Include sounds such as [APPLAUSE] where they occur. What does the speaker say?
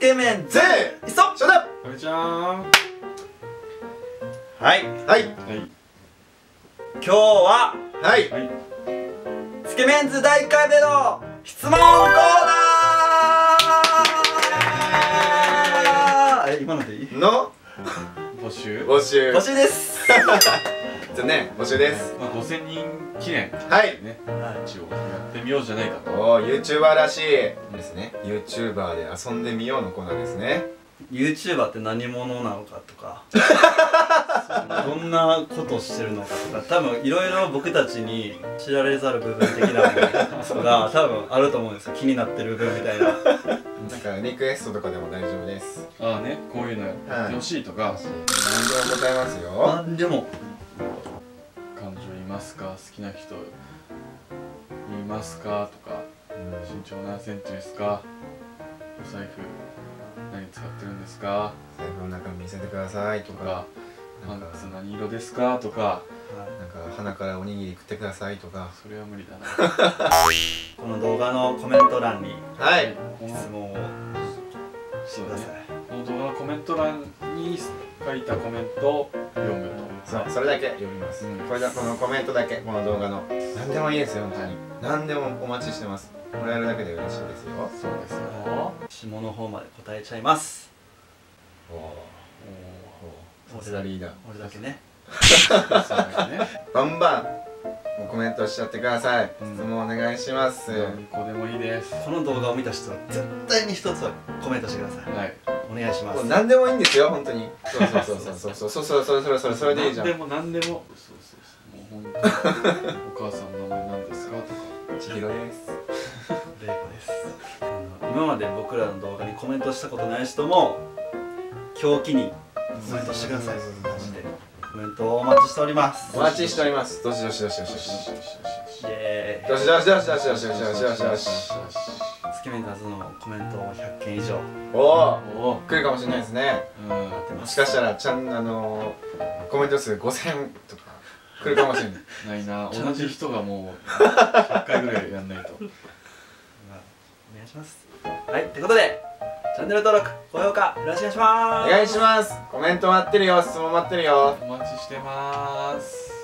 け麺ぜいっそしょだこんにちは。はい。はい。はい。今日ははい。はい。つけ麺図第1回目の質問コーナー。え今のでいい？の？募集？募集。募集です。[LAUGHS] じゃね募集です。まあ5000人記念。はい。ね。一応やってみようじゃないかと。おー YouTuber らしい。ですね。YouTuber で遊んでみようのコーナーですね。YouTuber って何者なのかとか [LAUGHS] どんなことをしてるのかとか多分いろいろ僕たちに知られざる部分的なのが [LAUGHS] 多分あると思うんですよ。気になってる部分みたいな。なんかリクエストとかでも大丈夫です。ああねこういうのやってほしいとか、何でもございますよ。何でも。彼女いますか？好きな人いますか？とか。身長何センチですか？お財布何使ってるんですか？財布の中見せてくださいとか。とかパなんかンツ何色ですか？とかなんか鼻からおにぎり食ってくださいとか。それは無理だな。[LAUGHS] この動画のコメント欄にはい。質問をくださそうだね。いこの動画のコメント欄に書いたコメントを読むと。そうそれだけ読みます、うん。これだこのコメントだけこの動画の。何でもいいですよ本当に、何でもお待ちしてます。もらえるだけで嬉しいですよ。そうですよ。下の方まで答えちゃいます。おおおさすが。リーダー俺だけね。[LAUGHS] バンバンもうコメントしちゃってください、うん。質問お願いします、何個でもいいです。この動画を見た人は絶対に一つはコメントしてください。はい。お願いします。もう何でもいいんですよ本当に。そうそうそうそう。そうそうそうそうそれそれそれそれでいいじゃん何でも何でもそうそうそうもう本当にお母さんの名前何ですかとか千尋ですレイコです今まで僕らの動画にコメントしたことない人も今日機にコメントしてください。マジでコメントをお待ちしております。お待ちしておりますどしどしどしどしどしどしどしどしどしどしどしどし。どしどしつけ麺数のコメントを100件以上。おお来るかもしれないですね。うん待ってます。もしかしたらちゃんあのコメント数5000とか来るかもしれないな。い [LAUGHS] な同じ人がもう [LAUGHS] 100回ぐらいやんないと。お願いします。はいってことでチャンネル登録高評価よろしくお願いします。お願いします。コメント待ってるよ質問待ってるよ。お待ちしてます